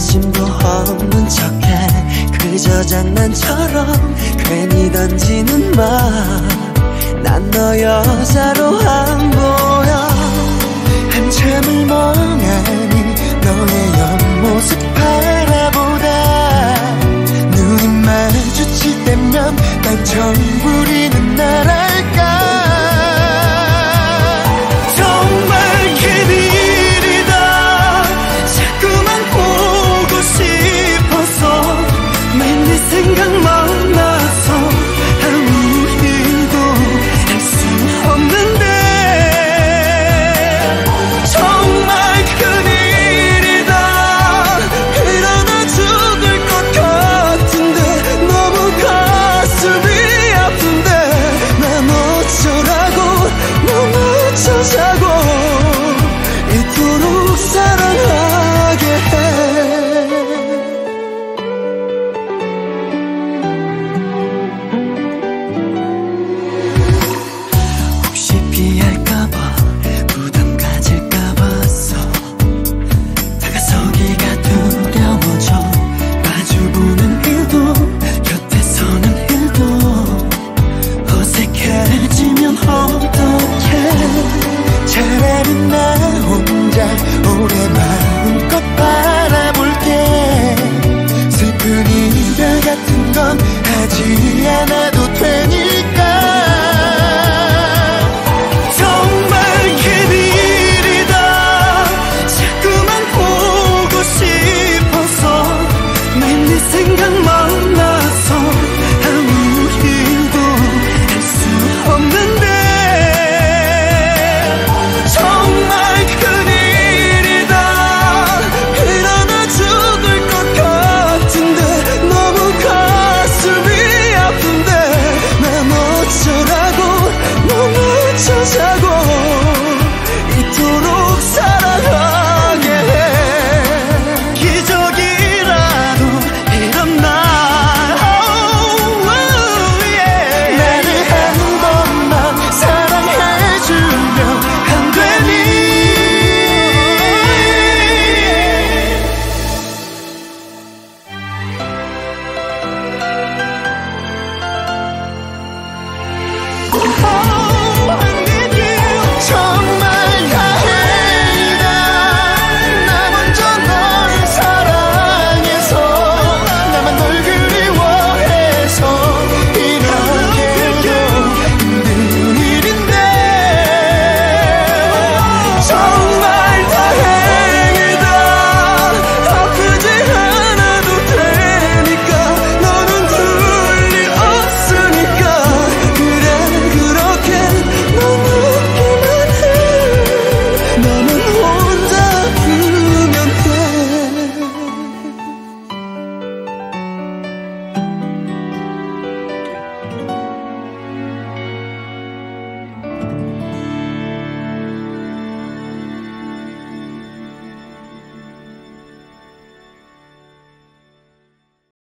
관심도 없는 척해 그저 장난처럼 괜히 던지는 말난너 여자로 안 보여. 한참을 멈 너의 옆모습 바라보다. 눈이 마주칠 때면 난 처음 부리는 나라